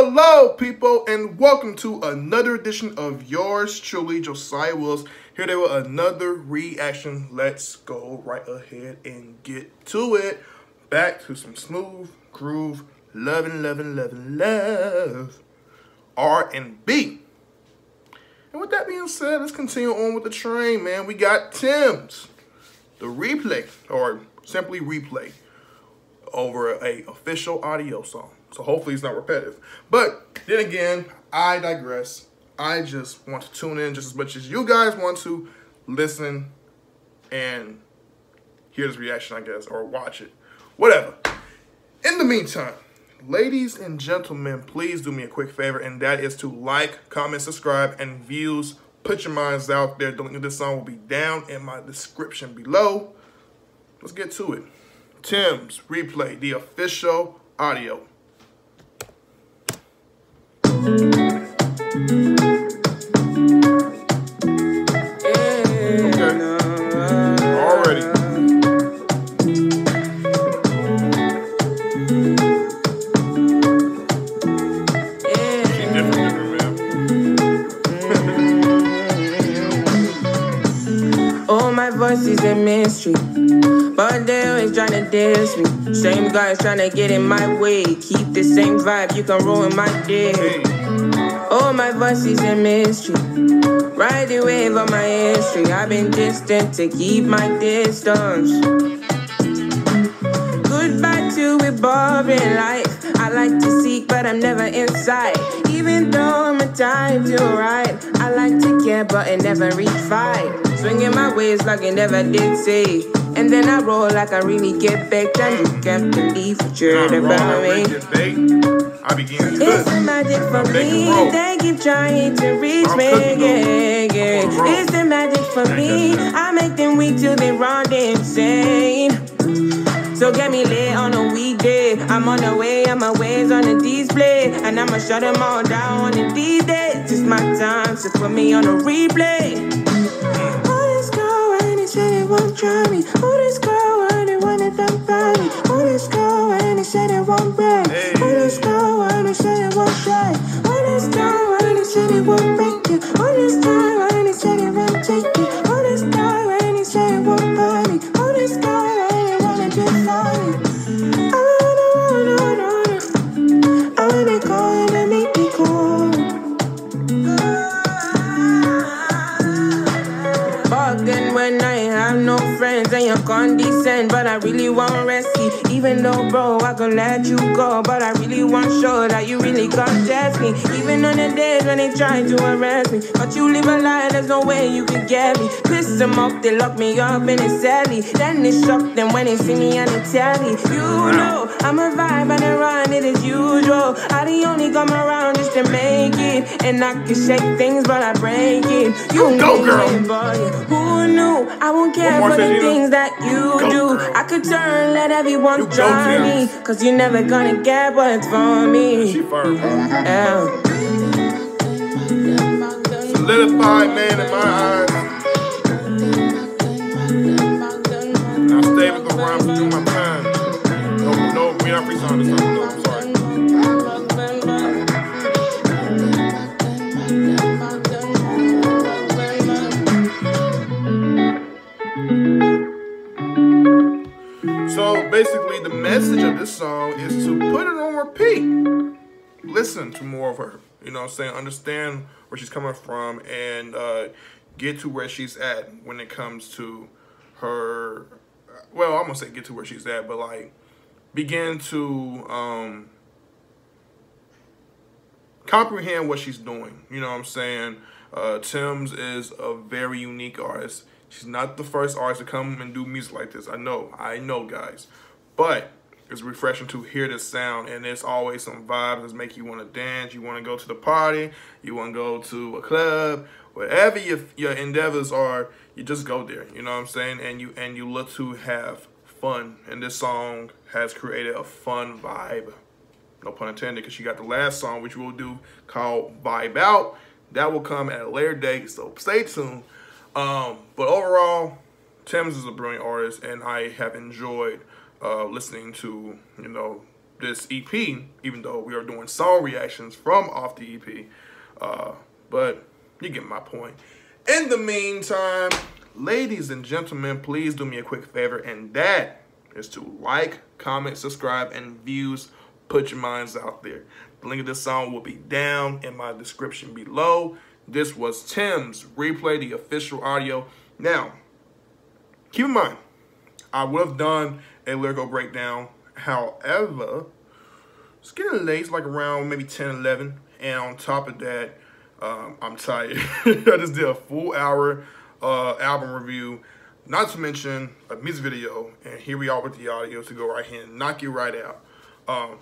Hello, people, and welcome to another edition of yours truly, Josiah Willis. Here they were another reaction. Let's go right ahead and get to it. Back to some smooth groove, loving, loving, love, R and B. And with that being said, let's continue on with the train, man. We got Tems, the replay, or simply replay, over a official audio song. So hopefully it's not repetitive. But then again, I digress. I just want to tune in just as much as you guys want to listen and hear this reaction, I guess, or watch it. Whatever. In the meantime, ladies and gentlemen, please do me a quick favor, and that is to like, comment, subscribe, and views. Put your minds out there. The link to this song will be down in my description below. Let's get to it. Tems Replay, the official audio. Oh, my voice is a mystery. But they always trying to diss me. Same guys trying to get in my way. Keep the same vibe, you can ruin my day. Oh, my voice is a mystery. Ride the wave of my history. I've been distant to keep my distance. Goodbye to a boring life. I like to seek, but I'm never inside. Even though I'm a time to I like to care, but it never reach five. Swinging my ways like I never did say. And then I roll like I really get baked. And you can't believe what you heard about me. I begin to It's the magic for me. They keep trying to reach me. Yeah, yeah. It's the magic for me. I make them weak till they run insane. So get me lit on a weekday. I'm on the way, I'm a ways on the display. And I'ma shut them all down the these days. It's my time, so put me on a replay. Oh, this girl, when they said they won't try me. Oh, this girl, when they wanted them me. Oh, this girl, when they said they won't break. Oh, this girl, when they said they won't try. Oh, this girl, when they said they won't break you. Oh, this guy, you're but I really want rescue. Even though, bro, I could let you go, but I really want sure that you really can't test me. Even on the days when they try to arrest me, but you live a lie, there's no way you can get me. Piss them off, they lock me up in a celly. Then they shock them when they see me on the telly. You know, I'm a vibe and I run it as usual. I the only come around just to make it, and I can shake things, but I break it. You Go, girl. it, boy. Who knew? I won't care for the things that you Go, do. girl. I could turn, let everyone You try me. Cause you're never gonna get what's for me. She firm. Yeah. Solidified man in my eyes. Now stay with the rhymes and do my time. No, no, we not freestyling basically, the message of this song is to put it on repeat. Listen to more of her. You know what I'm saying? Understand where she's coming from and uh, get to where she's at when it comes to her. Well, I'm going to say get to where she's at, but like begin to um, comprehend what she's doing. You know what I'm saying? Uh, Tems is a very unique artist. She's not the first artist to come and do music like this. I know, I know, guys. But it's refreshing to hear this sound, and there's always some vibes that make you want to dance. You want to go to the party. You want to go to a club. Whatever your your endeavors are, you just go there. You know what I'm saying? And you and you look to have fun. And this song has created a fun vibe. No pun intended, because she got the last song, which we'll do called Vibe Out. That will come at a later date, so stay tuned. Um, but overall, Tems is a brilliant artist, and I have enjoyed uh, listening to, you know, this EP, even though we are doing song reactions from off the EP. Uh, but you get my point. In the meantime, ladies and gentlemen, please do me a quick favor, and that is to like, comment, subscribe, and views. Put your minds out there. The link of this song will be down in my description below. This was Tems Replay, the official audio. Now, keep in mind, I would have done a lyrical breakdown. However, it's getting late, it's like around maybe 10, 11. And on top of that, um, I'm tired. I just did a full hour uh, album review, not to mention a music video. And here we are with the audio to go right here and knock you right out. Um,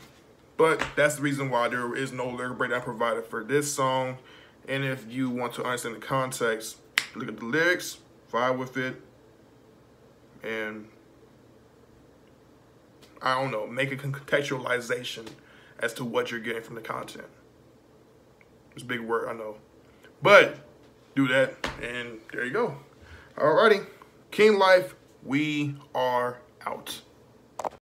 but that's the reason why there is no lyric breakdown provided for this song. And if you want to understand the context, look at the lyrics, vibe with it, and I don't know, make a contextualization as to what you're getting from the content. It's a big word, I know. But do that, and there you go. Alrighty. King Life, we are out.